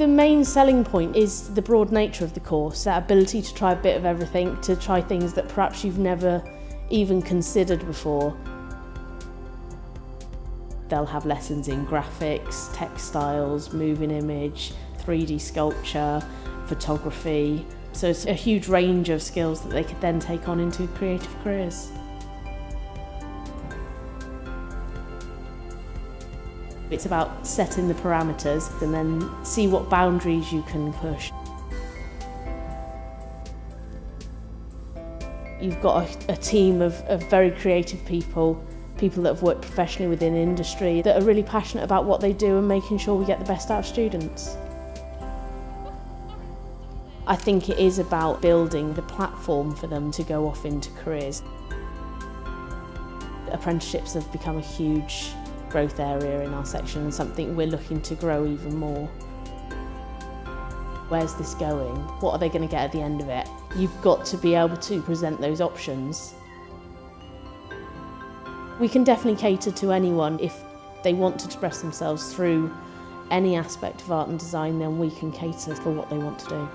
The main selling point is the broad nature of the course, that ability to try a bit of everything, to try things that perhaps you've never even considered before. They'll have lessons in graphics, textiles, moving image, 3D sculpture, photography. So it's a huge range of skills that they could then take on into creative careers. It's about setting the parameters and then see what boundaries you can push. You've got a, a team of, of very creative people, people that have worked professionally within industry that are really passionate about what they do and making sure we get the best out of students. I think it is about building the platform for them to go off into careers. Apprenticeships have become a huge growth area in our section and something we're looking to grow even more. Where's this going? What are they going to get at the end of it? You've got to be able to present those options. We can definitely cater to anyone if they want to express themselves through any aspect of art and design then we can cater for what they want to do.